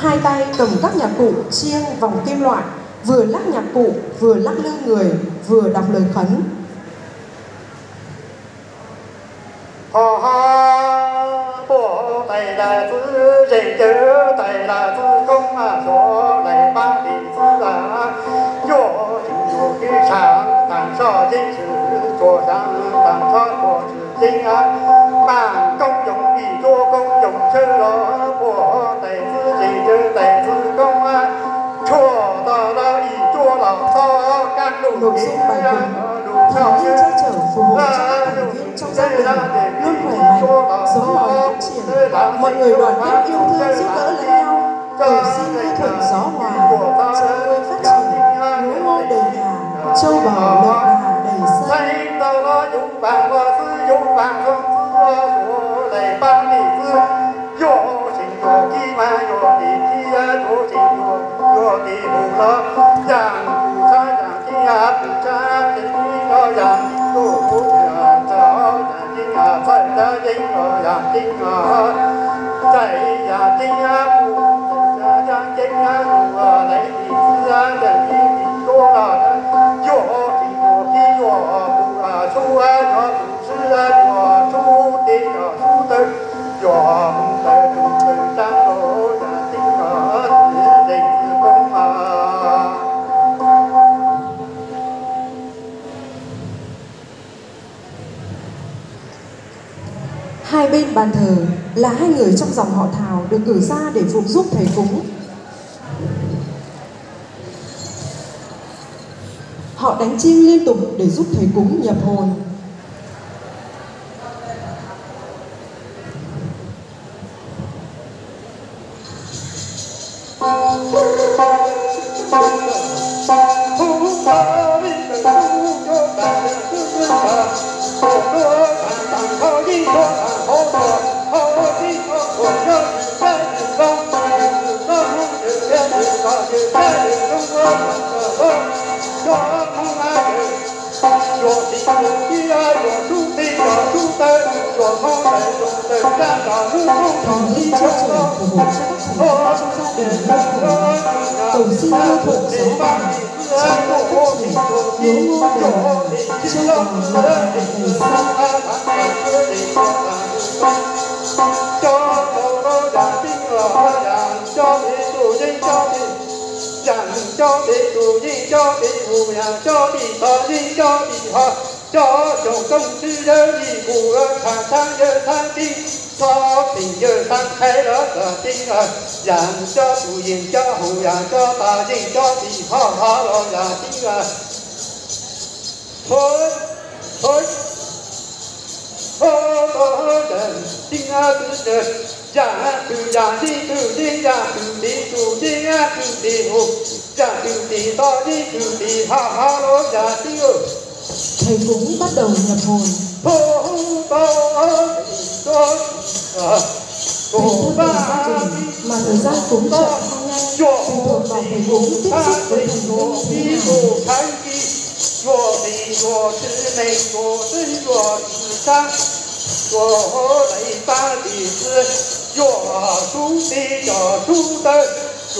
hai tay cầm các nhạc cụ chiêng vòng kim loại, vừa lắc nhạc cụ, vừa lắc lư người, vừa đọc lời khấn. Ha ha bộ tay là tư dạy chữ tay là tư công à số này ba tỷ tư là yo yo khi sáng tàng so chính sự cho sáng nội dung bài hùng thường linh che chở phù hộ cho các thành viên trong gia đình. Luôn khỏe mạnh, sống mọi phát triển. Mọi người đoàn kết yêu thương giúp đỡ lẫn nhau. Cầu xin mưa thuận gió hòa, chăn nuôi phát triển. Lúa ngô đầy nhà, châu bò yin lo yang ki ya sai ya ki ya bù Hai bên bàn thờ là hai người trong dòng họ Thảo được cử ra để phục giúp thầy cúng. Họ đánh chiêng liên tục để giúp thầy cúng nhập hồn. Oh, linh che chở trời của cho các thành viên trong gia đình luôn cùng mạnh. Cầu xin mưa thuận gió hòa, Trong nuôi phát triển, lúa ngô đầy nhà, châu bò lợn gà xa cho cầu đô đã tin ở đàn cho đi tù dinh cho đi chẳng cho đi tù dinh cho đi phù nhà cho đi thờ dinh cho đi họ cho chồng công sư đỡ đi phù ở thả sang giờ sang đi cho tình giờ sang khai đó giờ tin ở chẳng cho tù cho hù nhà cho bà dinh cho đi họ họ lo nhà tin ở thôi thôi thôi thôi đần tinh a tư đần giả từ giả đi, từ đi giả từ đi từ đi a từ đi hồ giả dạ từ đi, to đi, từ đi ha ha lô giả tiêu Thầy cúng bắt đầu nhập hồn. hô tô tô Tùy cô theo ba từng gia đình mà thời gian cúng chậm khác nhau tùy thuộc vào thầy cúng tiếp xúc với thần linh như thế nào. 看地，若地若是美，若真若是善，若雷巴的是，若属地若属的，若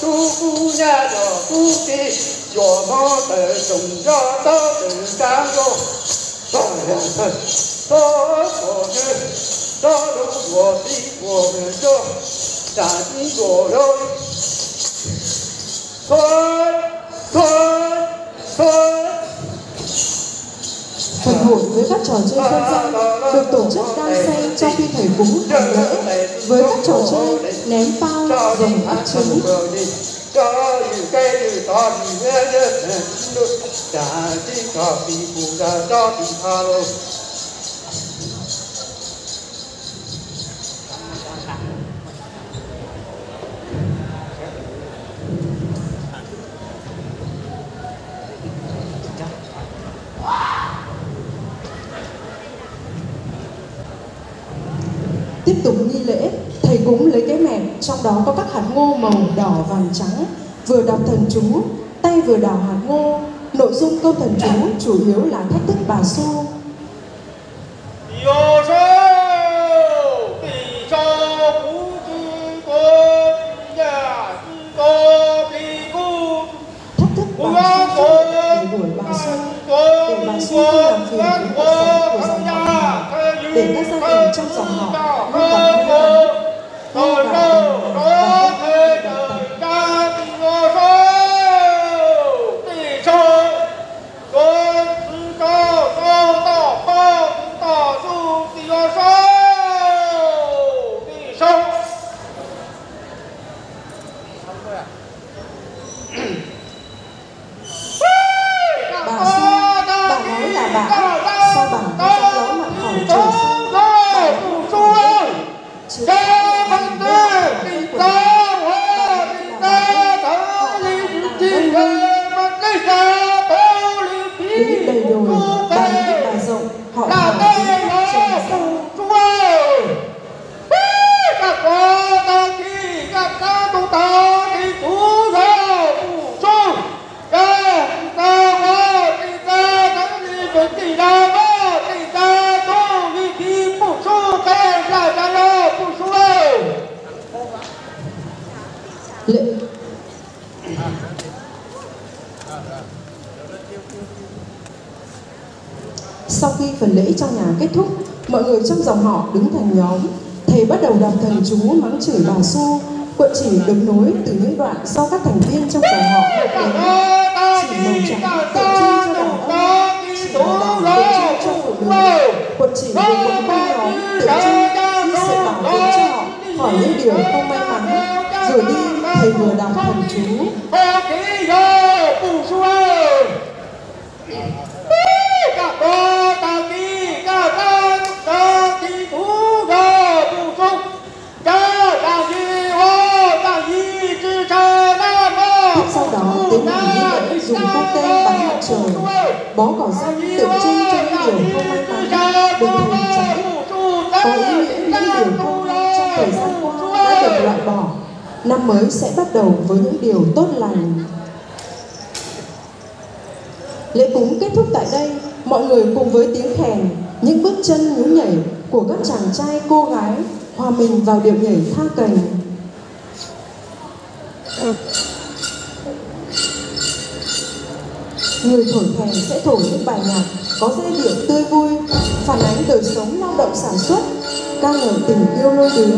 属姑娘若 cho. Phần hội với các trò chơi dân gian được tổ chức đan xen trong khi thầy cúng lễ với các trò chơi ném bao dòng áp trứng đi đi đi lô Tiếp tục nghi lễ, thầy cúng lấy cái mẹt, trong đó có các hạt ngô màu đỏ vàng trắng, vừa đọc thần chú, tay vừa đào hạt ngô. Nội dung câu thần chú chủ yếu là thách thức bà Xu. Thách thức bà Xu để đuổi bà Xu, để bà Xu làm phiền đến cuộc sống của dòng họ, để các gia đình trong dòng họ luôn cảm thấy rằng tôi và Lệ Sau khi phần lễ trong nhà kết thúc, mọi người trong dòng họ đứng thành nhóm. Thầy bắt đầu đọc thần chú mắng chửi bà Su. Quận chỉ được nối từ những đoạn do các thành viên trong dòng họ đến. Chỉ màu trắng tượng trưng cho đàn ông, chỉ màu đỏ tượng trưng cho phụ nữ. Quận chỉ được quấn quanh nhóm tượng trưng như sự bảo vệ cho họ khỏi những điều không may mắn. Rồi đi, thầy vừa đọc thần chú. Tiếp sau đó tiến hành nghi lễ dùng cung tên bắn mặt trời, bó cỏ xanh tượng trưng cho những điều không may mắn được thầy cháy. Có ý nghĩa những điều không may trong thời gian qua đã được loại bỏ. Năm mới sẽ bắt đầu với những điều tốt lành. Lễ cúng kết thúc tại đây, mọi người cùng với tiếng kèn, những bước chân nhún nhảy của các chàng trai cô gái hòa mình vào điệu nhảy tha cành. Người thổi kèn sẽ thổi những bài nhạc có giai điệu tươi vui, phản ánh đời sống lao động sản xuất, ca ngợi tình yêu lôi đứa,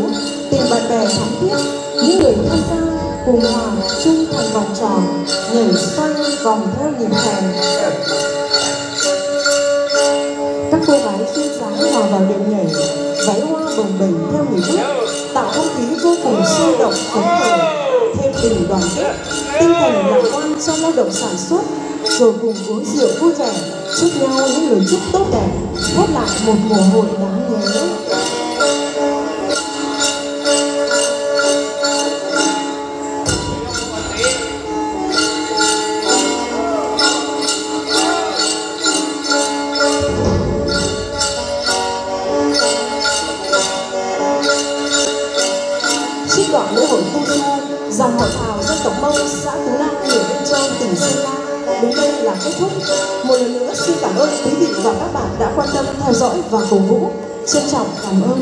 tình bạn bè thắm thiết, những người tham gia cùng hòa chung thành vòng tròn, nhảy xoay vòng theo nhịp thèm. Các cô gái xinh xắn hòa vào điệu nhảy, váy hoa bồng bềnh theo nhịp bước, tạo không khí vô cùng sôi động phấn khởi, thêm tình đoàn kết, tinh thần lạc quan trong lao động sản xuất, rồi cùng uống rượu vui vẻ, chúc nhau những lời chúc tốt đẹp, khép lại một mùa hội đáng nhớ. Đoạn lễ hội Phu Du, dòng hội thảo dân tộc Mông, xã Tú Lan, huyện Yên Châu, tỉnh Sơn La. Đến đây là kết thúc. Một lần nữa xin cảm ơn quý vị và các bạn đã quan tâm theo dõi và cổ vũ. Trân trọng cảm ơn.